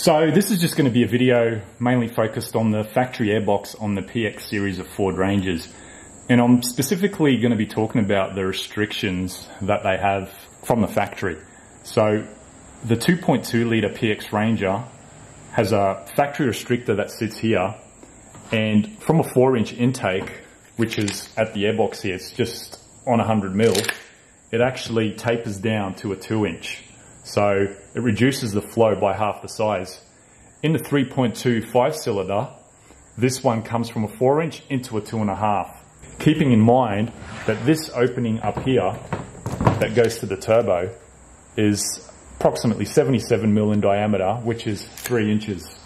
So this is just going to be a video mainly focused on the factory airbox on the PX series of Ford Rangers. And I'm specifically going to be talking about the restrictions that they have from the factory. So the 2.2 litre PX Ranger has a factory restrictor that sits here and from a 4 inch intake, which is at the airbox here, it's just on 100 mil, it actually tapers down to a 2 inch. So it reduces the flow by half the size. In the 3.2 5 cylinder, this one comes from a 4 inch into a 2.5. Keeping in mind that this opening up here that goes to the turbo is approximately 77 mil in diameter, which is 3 inches.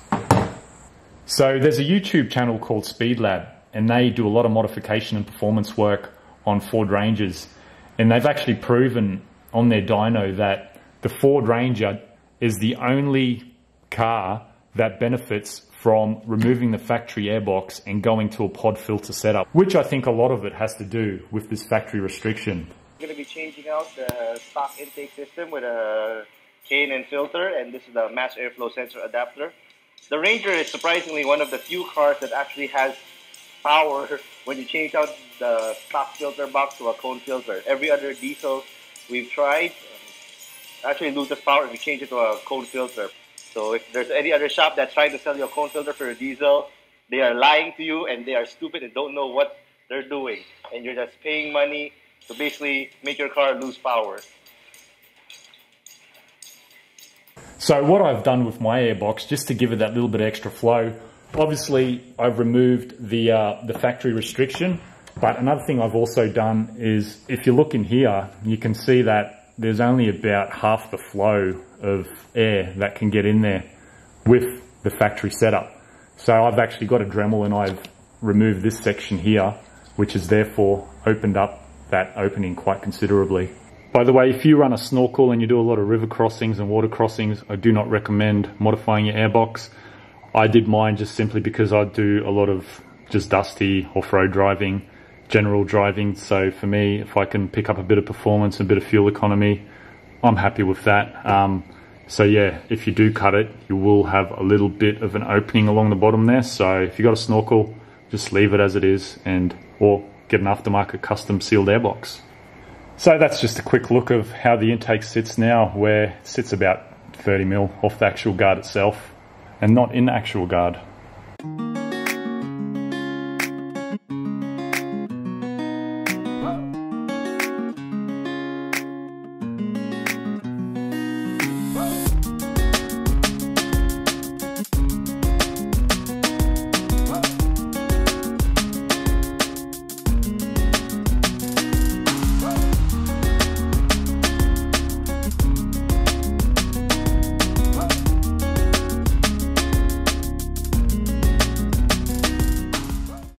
So there's a YouTube channel called Speed Lab, and they do a lot of modification and performance work on Ford Rangers. And they've actually proven on their dyno that the Ford Ranger is the only car that benefits from removing the factory airbox and going to a pod filter setup, which I think a lot of it has to do with this factory restriction. We're going to be changing out the stock intake system with a K&N filter, and this is the mass airflow sensor adapter. The Ranger is surprisingly one of the few cars that actually has power when you change out the stock filter box to a cone filter. Every other diesel we've tried actually lose loses power if you change it to a cone filter. So if there's any other shop that's trying to sell you a cone filter for a diesel, they are lying to you and they are stupid and don't know what they're doing. And you're just paying money to basically make your car lose power. So what I've done with my airbox, just to give it that little bit extra flow, obviously I've removed the, uh, the factory restriction, but another thing I've also done is if you look in here, you can see that there's only about half the flow of air that can get in there with the factory setup. So I've actually got a Dremel and I've removed this section here, which has therefore opened up that opening quite considerably. By the way, if you run a snorkel and you do a lot of river crossings and water crossings, I do not recommend modifying your airbox. I did mine just simply because I do a lot of just dusty off-road driving general driving. So for me, if I can pick up a bit of performance, a bit of fuel economy, I'm happy with that. Um, so yeah, if you do cut it, you will have a little bit of an opening along the bottom there. So if you've got a snorkel, just leave it as it is and or get an aftermarket custom sealed airbox. So that's just a quick look of how the intake sits now, where it sits about 30 mil off the actual guard itself and not in the actual guard.